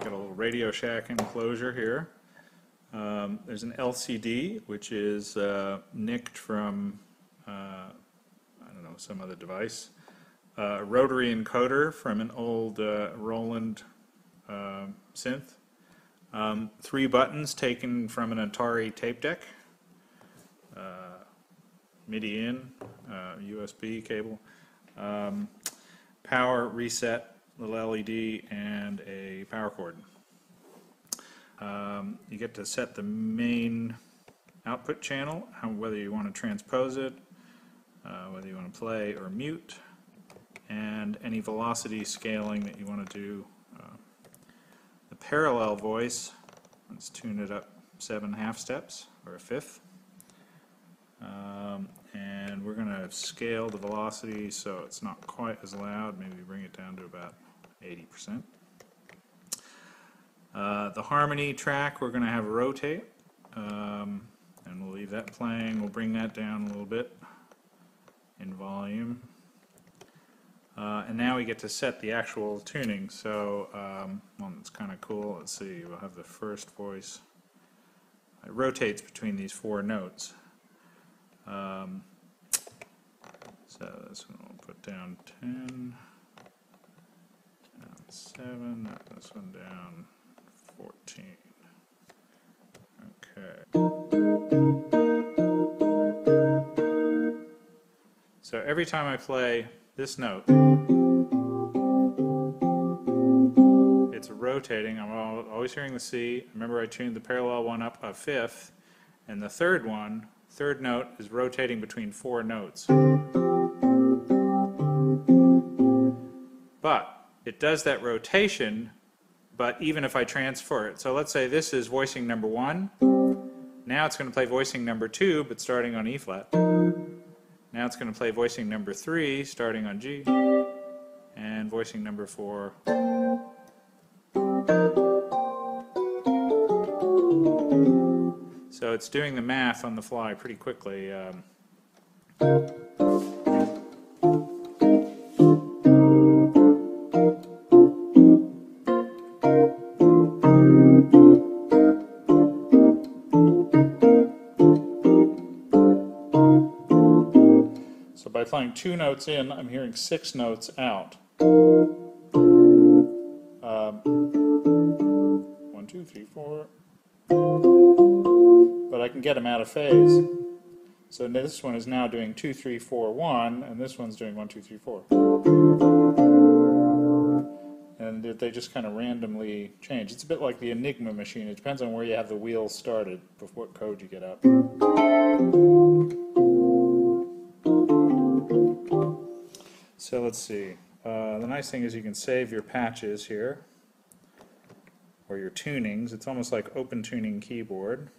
Got a little Radio Shack enclosure here. Um, There's an LCD, which is uh, nicked from, uh, I don't know, some other device. Uh, rotary encoder from an old uh, Roland um, synth. Um, Three buttons taken from an Atari tape deck. Uh, MIDI in, uh, USB cable. Um, Power, reset, little LED, and a power cord. Um, You get to set the main output channel, how, whether you want to transpose it, uh, whether you want to play or mute, and any velocity scaling that you want to do. Uh, The parallel voice, let's tune it up seven half steps, or a fifth. Um, And we're going to scale the velocity so it's not quite as loud, maybe bring it down to about 80%. Uh, The harmony track, we're going to have rotate, um, and we'll leave that playing. We'll bring that down a little bit in volume. Uh, And now we get to set the actual tuning, so um, one that's kind of cool, let's see, we'll have the first voice. It rotates between these four notes. Um, So this one we'll put down 10, down 7, this one down 14. Okay. So every time I play this note, it's rotating. I'm always hearing the C. Remember, I tuned the parallel one up a fifth, and the third one, third note, is rotating between four notes. But it does that rotation, but even if I transfer it. So let's say this is voicing number one. Now it's going to play voicing number two, but starting on E flat. Now it's going to play voicing number three, starting on G, and voicing number four. So it's doing the math on the fly pretty quickly. Um, By playing two notes in, I'm hearing six notes out. Um, one, two, three, four. But I can get them out of phase. So this one is now doing two, three, four, one, and this one's doing one, two, three, four. And they- just kind of randomly change. It's a bit like the Enigma machine. It depends on where you have the wheels started, what code you get up. So let's see. Uh, the nice thing is you can save your patches here, or your tunings. It's almost like open tuning keyboard.